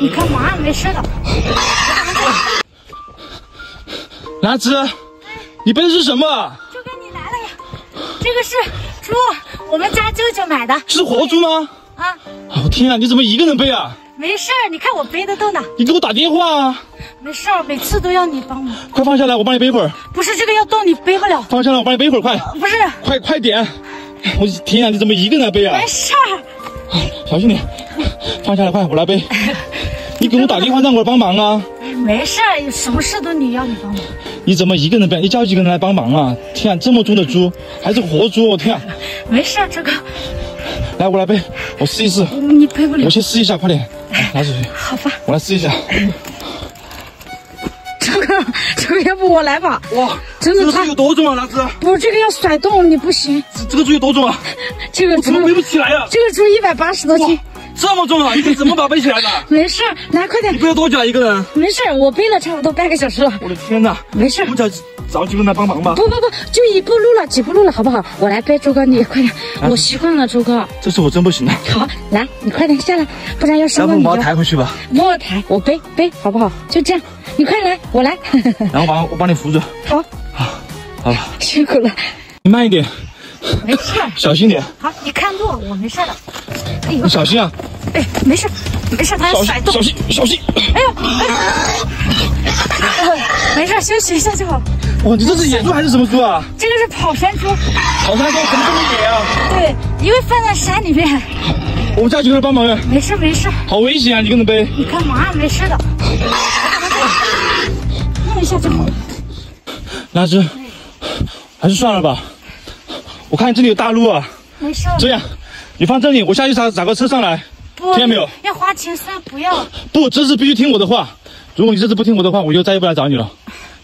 你干嘛？没事的。兰芝，你背的是什么？周哥，你来了呀！这个是猪，我们家舅舅买的。是活猪吗？啊，啊，我天啊，你怎么一个人背啊？没事儿，你看我背得动的。你给我打电话啊！没事儿，每次都要你帮忙。快放下来，我帮你背一会儿。不是这个要动，你背不了。放下来，我帮你背一会儿，快，不是，快快点！我天啊，你怎么一个人来背啊？没事儿。小心点，放下来，快，我来背。你给我打电话让我帮忙啊！没事儿，什么事都你要你帮忙。你怎么一个人背？你叫几个人来帮忙啊？天啊，这么重的猪，还是活猪！我天啊！没事儿，这个来，我来背，我试一试。你背不了我。先试一下，快点，拿出去，好吧，我来试一下。这个这个要不我来吧？哇，真的太这个猪有多重啊，兰子？不，这个要甩动，你不行。这这个猪有多重啊？这个猪怎么背不起来呀、这个猪一百八十多斤，这么重啊！你怎么把它背起来的？没事儿，来快点你，背了多久啊？一个人？没事儿，我背了差不多半个小时了，我的天哪！没事儿我。们找找几个人来帮忙吧。不不不，就一步路了，几步路了，好不好？我来背，周哥，你快点，我习惯了，周哥。这次我真不行了，好，来，你快点下来，不然要要伤到你了不我。抬回去吧，不我抬，我背背，好不好？就这样，你快来，我来。然后把我帮你扶着。好，好了，辛苦了，你慢一点，没事。小心点，好，你看路，我没事儿的。哎呦你，小心啊！哎，没事，没事，它小要甩动。心小心小心！哎呦，哎呦，没事，休息一下就好。哇，你这是野猪还是什么猪啊？这个是跑山猪，跑山猪怎么这么野啊？对，因为放在山里面。我们家几个人帮忙呀，没事没事，好危险啊！你跟着背。你干嘛？没事的，弄一下就好了。兰子，还是算了吧。我看这里有大路啊，没事，这样，你放这里，我下去找找个车上来。不听见没有？要花钱算不要。不，这次必须听我的话。如果你这次不听我的话，我就再也不来找你了。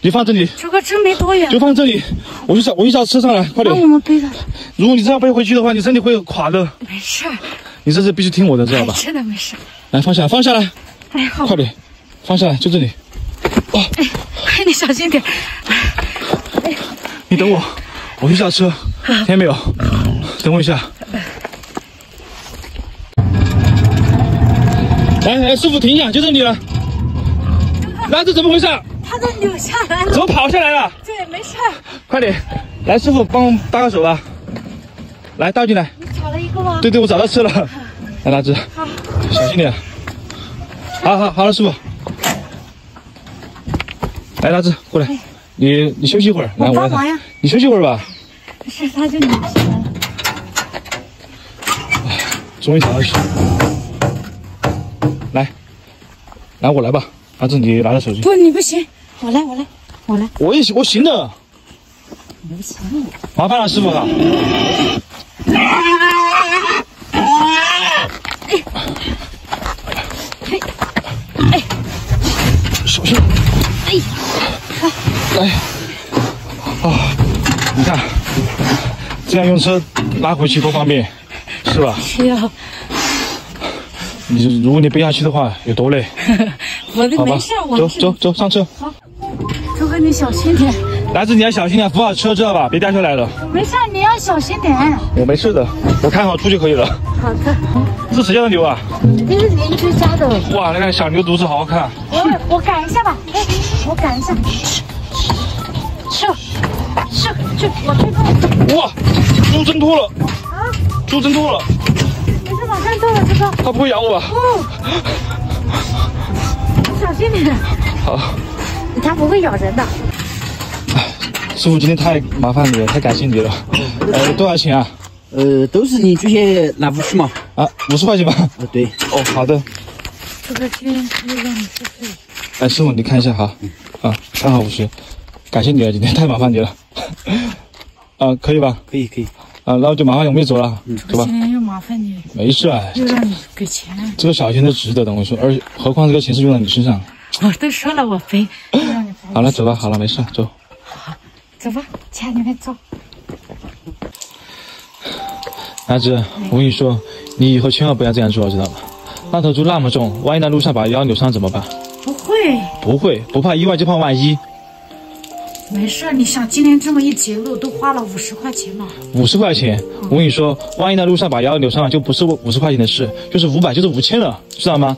你放这里，这个真没多远就，放这里。我去找，我去找车上来，快点那我。们背的。如果你这样背回去的话，你身体会垮的。没事，你这次必须听我的，知道吧？真的没事。来，放下来，放下来，哎，好，快点，放下来，就这里。快点小心点。哎你等我，我去下车，听见没有？等我一下。来来，师傅停一下，就这里了。那这怎么回事？他都扭下来了。怎么跑下来了？对，没事。快点，来，师傅帮我搭个手吧。来，倒进来。你找了一个吗？对对，我找到吃了。来，大只，好，小心点。好好好了，师傅。来，大志，过来。你你休息一会儿，来，我帮忙呀。你休息一会儿吧。没事，他就扭下来了。终于找到车。来，来，我来吧。大志，你拿着手机。不，你不行，我来，我来，我来。我也行，我行的。不行，麻烦了，师傅了。嘿，哎，小心。哎，来。啊，你看，这样用车拉回去多方便，是吧？需要，你如果你背下去的话，有多累？我的没事，，我走走走，上车。好，周哥你小心点，来子，你要小心点，扶好车，知道吧？别掉下来了。没事，你要小心点。我没事的，我看好猪就可以了。好的，这是谁家的牛啊？这是邻居家的，哇，那个小牛犊子好好看。我我赶一下吧，哎，我赶一下，是是，去，我去动哇，猪挣脱了，啊，猪挣脱了，你是往上动了，这个，它不会咬我吧？哦，小心点，好，它不会咬人的。师傅今天太麻烦你了，太感谢你了。呃，多少钱啊？呃，都是你这些拿不去嘛。啊，五十块钱吧。呃，对，哦，好的。这个今天可以让你付费，哎，师傅你看一下哈。啊，刚好五十，感谢你了，今天太麻烦你了。啊，可以吧？可以可以。啊，那我就麻烦你，我们就走了。走吧麻烦你，没事啊。又让你给钱，这个小钱都值得的，我说，而何况这个钱是用在你身上。我都说了我背，又让你背。好了，走吧，好了，没事，走。好走吧，家里面坐。阿芝，我跟你说，你以后千万不要这样做，知道吧？那头猪那么重，万一在路上把腰扭伤怎么办？不会，不会，不怕意外就怕万一。没事儿。你想今天这么一截路都花了五十块钱嘛，五十块钱，我跟你说，万一在路上把腰扭伤了，就不是五十块钱的事，就是五百，就是五千了，知道吗？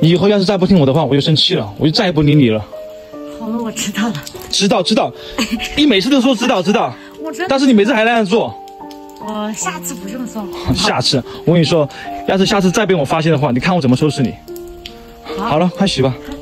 你以后要是再不听我的话，我就生气了，我就再也不理你了。好了，我知道了。知道知道，你每次都说知道知道，我真的，但是你每次还那样做。我下次不这么做。下次我跟你说，要是下次再被我发现的话，你看我怎么收拾你。好了，快洗吧。好